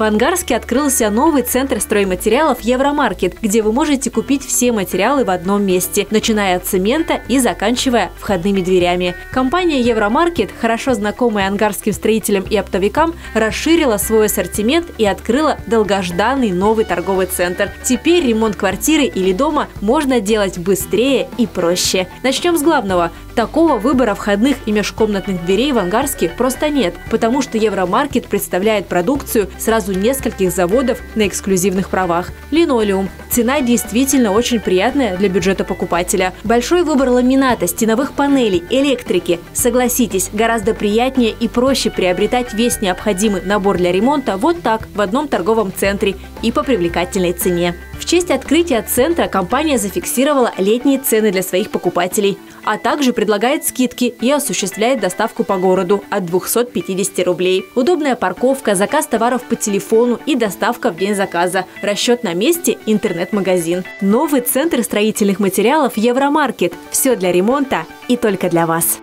В Ангарске открылся новый центр стройматериалов «Евромаркет», где вы можете купить все материалы в одном месте, начиная от цемента и заканчивая входными дверями. Компания «Евромаркет», хорошо знакомая ангарским строителям и оптовикам, расширила свой ассортимент и открыла долгожданный новый торговый центр. Теперь ремонт квартиры или дома можно делать быстрее и проще. Начнем с главного. Такого выбора входных и межкомнатных дверей в Ангарске просто нет, потому что Евромаркет представляет продукцию сразу нескольких заводов на эксклюзивных правах. Линолеум. Цена действительно очень приятная для бюджета покупателя. Большой выбор ламината, стеновых панелей, электрики. Согласитесь, гораздо приятнее и проще приобретать весь необходимый набор для ремонта вот так, в одном торговом центре и по привлекательной цене. Честь открытия центра компания зафиксировала летние цены для своих покупателей, а также предлагает скидки и осуществляет доставку по городу от 250 рублей. Удобная парковка, заказ товаров по телефону и доставка в день заказа. Расчет на месте – интернет-магазин. Новый центр строительных материалов «Евромаркет». Все для ремонта и только для вас.